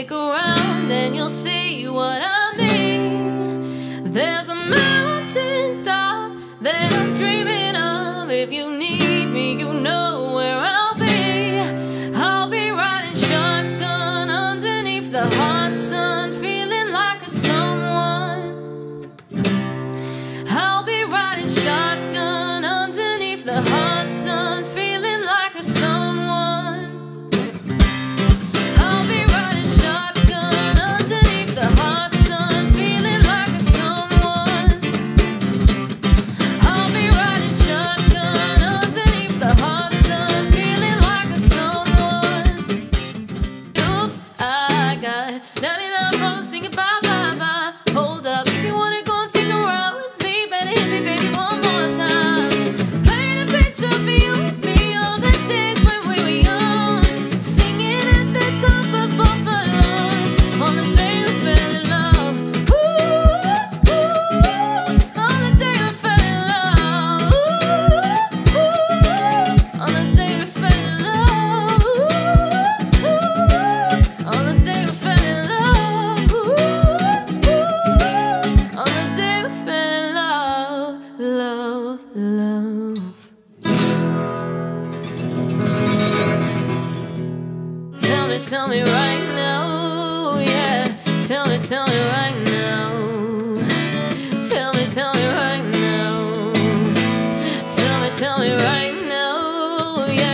Stick around and you'll see what I mean. There's a mountain top that I'm dreaming of If you goodbye. tell me right now, yeah. Tell me, tell me right now. Tell me, tell me right now. Tell me, tell me right now, yeah.